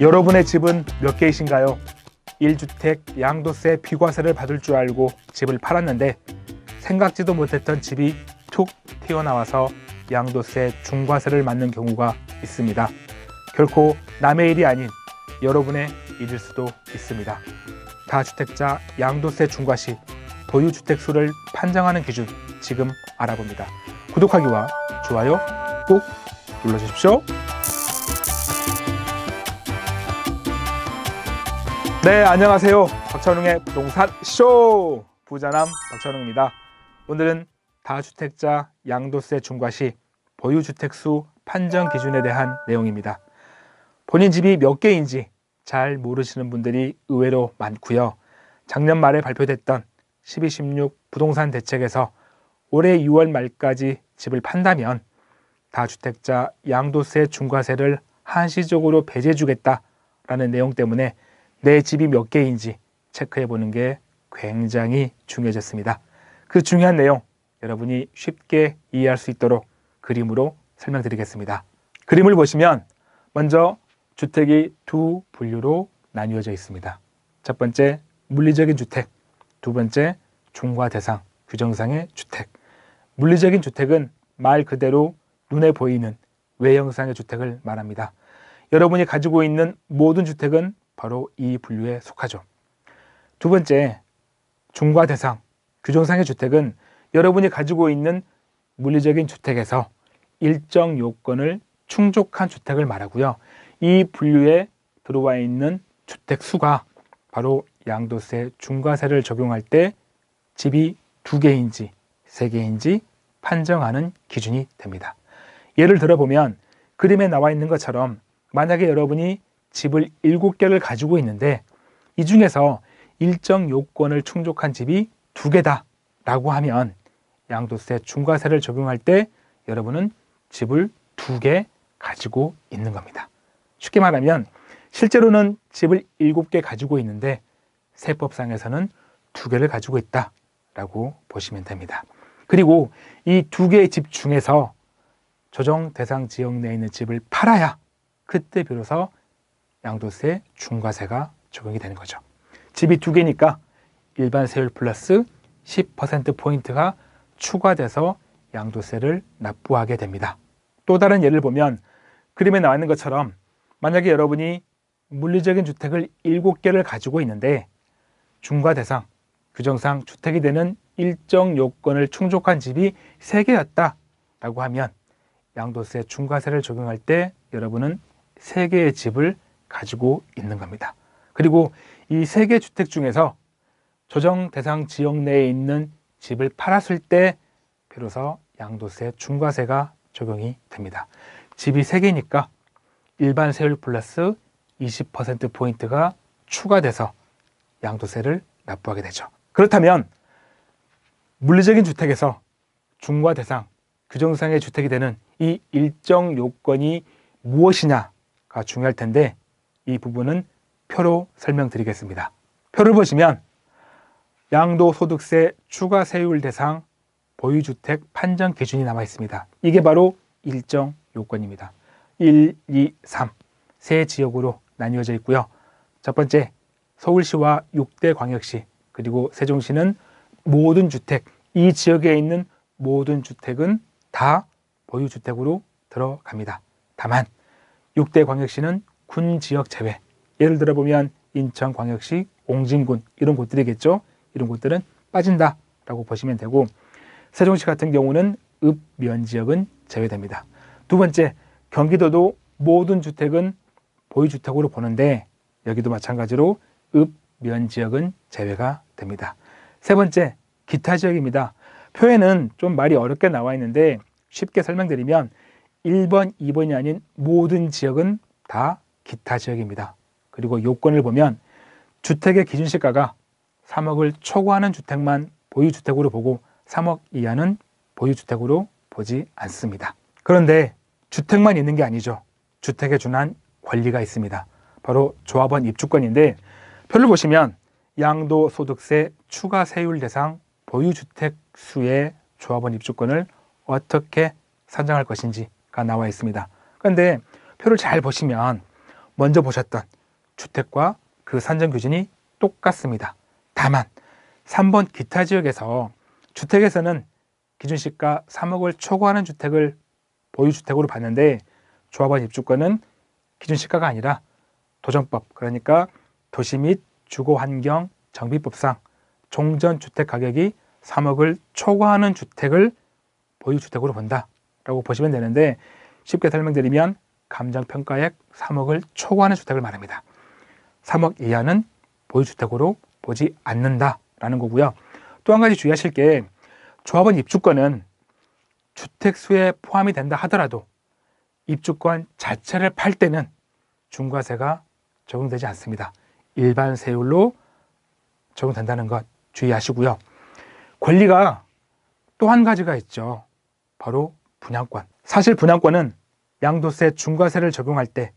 여러분의 집은 몇 개이신가요? 1주택 양도세 비과세를 받을 줄 알고 집을 팔았는데 생각지도 못했던 집이 툭 튀어나와서 양도세 중과세를 맞는 경우가 있습니다. 결코 남의 일이 아닌 여러분의 일일 수도 있습니다. 다주택자 양도세 중과 시 보유주택 수를 판정하는 기준 지금 알아봅니다. 구독하기와 좋아요 꼭 눌러주십시오. 네, 안녕하세요. 박찬웅의 부동산 쇼! 부자남 박찬웅입니다. 오늘은 다주택자 양도세 중과 시 보유주택 수 판정 기준에 대한 내용입니다. 본인 집이 몇 개인지 잘 모르시는 분들이 의외로 많고요. 작년 말에 발표됐던 1216 부동산 대책에서 올해 6월 말까지 집을 판다면 다주택자 양도세 중과세를 한시적으로 배제해 주겠다라는 내용 때문에 내 집이 몇 개인지 체크해 보는 게 굉장히 중요해졌습니다. 그 중요한 내용 여러분이 쉽게 이해할 수 있도록 그림으로 설명드리겠습니다. 그림을 보시면 먼저 주택이 두 분류로 나뉘어져 있습니다. 첫 번째 물리적인 주택, 두 번째 중과 대상 규정상의 주택. 물리적인 주택은 말 그대로 눈에 보이는 외형상의 주택을 말합니다. 여러분이 가지고 있는 모든 주택은 바로 이 분류에 속하죠. 두 번째, 중과 대상, 규정상의 주택은 여러분이 가지고 있는 물리적인 주택에서 일정 요건을 충족한 주택을 말하고요. 이 분류에 들어와 있는 주택 수가 바로 양도세 중과세를 적용할 때 집이 두 개인지 세 개인지 판정하는 기준이 됩니다. 예를 들어 보면 그림에 나와 있는 것처럼 만약에 여러분이 집을 7개를 가지고 있는데 이 중에서 일정 요건을 충족한 집이 두 개다 라고 하면 양도세 중과세를 적용할 때 여러분은 집을 두 개 가지고 있는 겁니다. 쉽게 말하면 실제로는 집을 7개 가지고 있는데 세법상에서는 두 개를 가지고 있다 라고 보시면 됩니다. 그리고 이 두 개의 집 중에서 조정 대상 지역 내에 있는 집을 팔아야 그때 비로소 양도세 중과세가 적용이 되는 거죠. 집이 두 개니까 일반 세율 플러스 10%포인트가 추가돼서 양도세를 납부하게 됩니다. 또 다른 예를 보면 그림에 나와 있는 것처럼 만약에 여러분이 물리적인 주택을 7개를 가지고 있는데 중과 대상, 규정상 주택이 되는 일정 요건을 충족한 집이 3개였다 라고 하면 양도세 중과세를 적용할 때 여러분은 3개의 집을 가지고 있는 겁니다. 그리고 이 세 개 주택 중에서 조정 대상 지역 내에 있는 집을 팔았을 때 비로소 양도세 중과세가 적용이 됩니다. 집이 세개니까 일반 세율 플러스 20%포인트가 추가돼서 양도세를 납부하게 되죠. 그렇다면 물리적인 주택에서 중과 대상, 규정상의 주택이 되는 이 일정 요건이 무엇이냐가 중요할 텐데 이 부분은 표로 설명드리겠습니다. 표를 보시면 양도소득세 추가 세율 대상 보유주택 판정 기준이 남아 있습니다. 이게 바로 일정 요건입니다. 1, 2, 3. 세 지역으로 나뉘어져 있고요. 첫 번째, 서울시와 6대 광역시, 그리고 세종시는 모든 주택, 이 지역에 있는 모든 주택은 다 보유주택으로 들어갑니다. 다만, 6대 광역시는 군 지역 제외. 예를 들어 보면 인천광역시, 옹진군 이런 곳들이겠죠. 이런 곳들은 빠진다라고 보시면 되고 세종시 같은 경우는 읍면 지역은 제외됩니다. 두 번째, 경기도도 모든 주택은 보유주택으로 보는데 여기도 마찬가지로 읍면 지역은 제외가 됩니다. 세 번째, 기타 지역입니다. 표에는 좀 말이 어렵게 나와 있는데 쉽게 설명드리면 1번, 2번이 아닌 모든 지역은 다 기타 지역입니다. 그리고 요건을 보면 주택의 기준시가가 3억을 초과하는 주택만 보유주택으로 보고 3억 이하는 보유주택으로 보지 않습니다. 그런데 주택만 있는 게 아니죠. 주택에 준한 권리가 있습니다. 바로 조합원 입주권인데 표를 보시면 양도소득세 추가 세율 대상 보유주택 수의 조합원 입주권을 어떻게 산정할 것인지가 나와 있습니다. 그런데 표를 잘 보시면 먼저 보셨던 주택과 그 산정 기준이 똑같습니다. 다만 3번 기타 지역에서 주택에서는 기준 시가 3억을 초과하는 주택을 보유주택으로 봤는데 조합원 입주권은 기준 시가가 아니라 도정법 그러니까 도시 및 주거환경 정비법상 종전주택 가격이 3억을 초과하는 주택을 보유주택으로 본다라고 보시면 되는데 쉽게 설명드리면 감정평가액 3억을 초과하는 주택을 말합니다. 3억 이하는 보유주택으로 보지 않는다라는 거고요. 또 한 가지 주의하실 게 조합원 입주권은 주택 수에 포함이 된다 하더라도 입주권 자체를 팔 때는 중과세가 적용되지 않습니다. 일반 세율로 적용된다는 것 주의하시고요. 권리가 또 한 가지가 있죠. 바로 분양권. 사실 분양권은 양도세 중과세를 적용할 때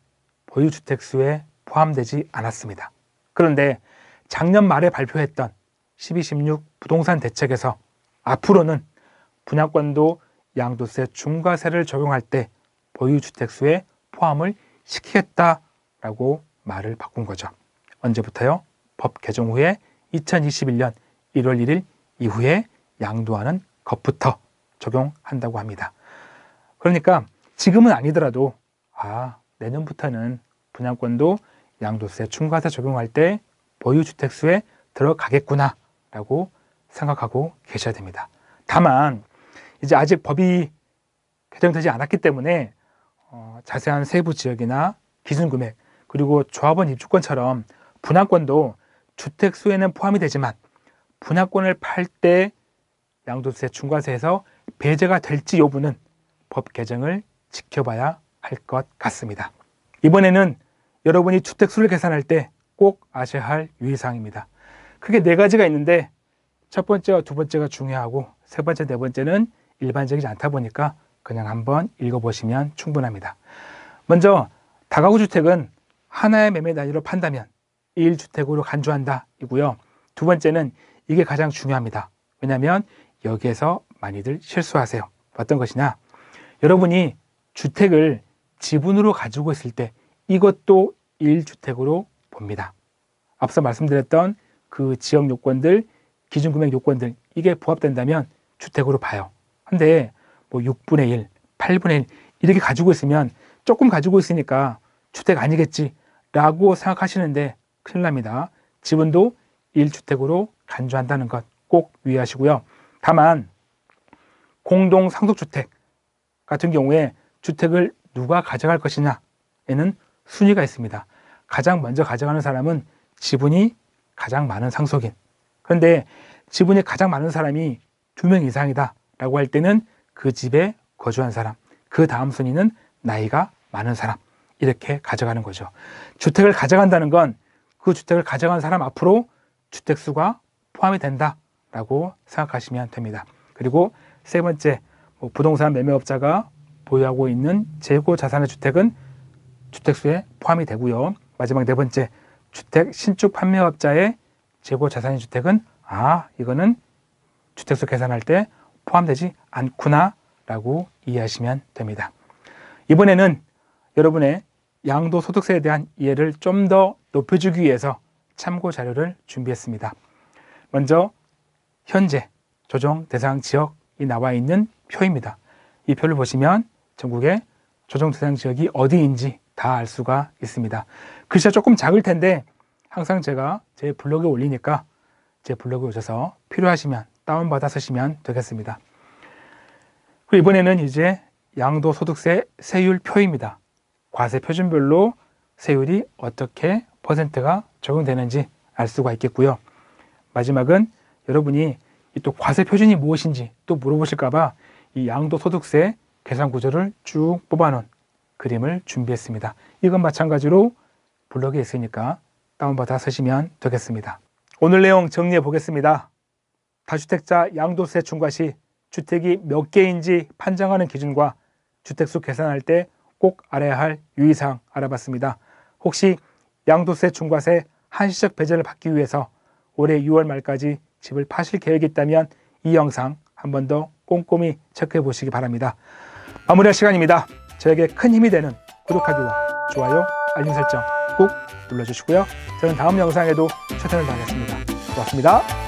보유주택수에 포함되지 않았습니다. 그런데 작년 말에 발표했던 1216 부동산 대책에서 앞으로는 분양권도 양도세 중과세를 적용할 때 보유주택수에 포함을 시키겠다라고 말을 바꾼 거죠. 언제부터요? 법 개정 후에 2021년 1월 1일 이후에 양도하는 것부터 적용한다고 합니다. 그러니까 지금은 아니더라도 아 내년부터는 분양권도 양도세 중과세 적용할 때 보유주택수에 들어가겠구나 라고 생각하고 계셔야 됩니다. 다만 이제 아직 법이 개정되지 않았기 때문에 어, 자세한 세부 지역이나 기준 금액 그리고 조합원 입주권처럼 분양권도 주택 수에는 포함이 되지만 분양권을 팔 때 양도세 중과세에서 배제가 될지 여부는 법 개정을 지켜봐야 할 것 같습니다. 이번에는 여러분이 주택수를 계산할 때 꼭 아셔야 할 유의사항입니다. 크게 네 가지가 있는데 첫 번째와 두 번째가 중요하고 세 번째, 네 번째는 일반적이지 않다 보니까 그냥 한번 읽어보시면 충분합니다. 먼저 다가구 주택은 하나의 매매 단위로 판다면 1주택으로 간주한다 이고요. 두 번째는 이게 가장 중요합니다. 왜냐하면 여기에서 많이들 실수하세요. 어떤 것이냐? 여러분이 주택을 지분으로 가지고 있을 때 이것도 1주택으로 봅니다. 앞서 말씀드렸던 그 지역 요건들, 기준 금액 요건들 이게 부합된다면 주택으로 봐요. 근데 뭐 6분의 1, 8분의 1 이렇게 가지고 있으면 조금 가지고 있으니까 주택 아니겠지 라고 생각하시는데 큰일 납니다. 지분도 1주택으로 간주한다는 것 꼭 유의하시고요. 다만 공동 상속주택 같은 경우에 주택을 누가 가져갈 것이냐에는 순위가 있습니다. 가장 먼저 가져가는 사람은 지분이 가장 많은 상속인. 그런데 지분이 가장 많은 사람이 두 명 이상이다 라고 할 때는 그 집에 거주한 사람. 그 다음 순위는 나이가 많은 사람. 이렇게 가져가는 거죠. 주택을 가져간다는 건 그 주택을 가져간 사람 앞으로 주택수가 포함이 된다 라고 생각하시면 됩니다. 그리고 세 번째, 뭐 부동산 매매업자가 보유하고 있는 재고 자산의 주택은 주택수에 포함이 되고요. 마지막 네 번째, 주택 신축 판매업자의 재고 자산의 주택은 아 이거는 주택수 계산할 때 포함되지 않구나 라고 이해하시면 됩니다. 이번에는 여러분의 양도소득세에 대한 이해를 좀 더 높여주기 위해서 참고 자료를 준비했습니다. 먼저 현재 조정 대상 지역이 나와 있는 표입니다. 이 표를 보시면 전국의 조정 대상 지역이 어디인지 다 알 수가 있습니다. 글씨가 조금 작을 텐데 항상 제가 제 블로그에 올리니까 제 블로그에 오셔서 필요하시면 다운받아 쓰시면 되겠습니다. 그리고 이번에는 이제 양도소득세 세율 표입니다. 과세 표준별로 세율이 어떻게 퍼센트가 적용되는지 알 수가 있겠고요. 마지막은 여러분이 또 과세 표준이 무엇인지 또 물어보실까봐 이 양도소득세 계산 구조를 쭉 뽑아놓은 그림을 준비했습니다. 이건 마찬가지로 블로그에 있으니까 다운받아 쓰시면 되겠습니다. 오늘 내용 정리해 보겠습니다. 다주택자 양도세 중과 시 주택이 몇 개인지 판정하는 기준과 주택수 계산할 때 꼭 알아야 할 유의사항 알아봤습니다. 혹시 양도세 중과세 한시적 배제를 받기 위해서 올해 6월 말까지 집을 파실 계획이 있다면 이 영상 한 번 더 꼼꼼히 체크해 보시기 바랍니다. 마무리할 시간입니다. 저에게 큰 힘이 되는 구독하기와 좋아요, 알림 설정 꼭 눌러주시고요. 저는 다음 영상에도 최선을 다하겠습니다. 고맙습니다.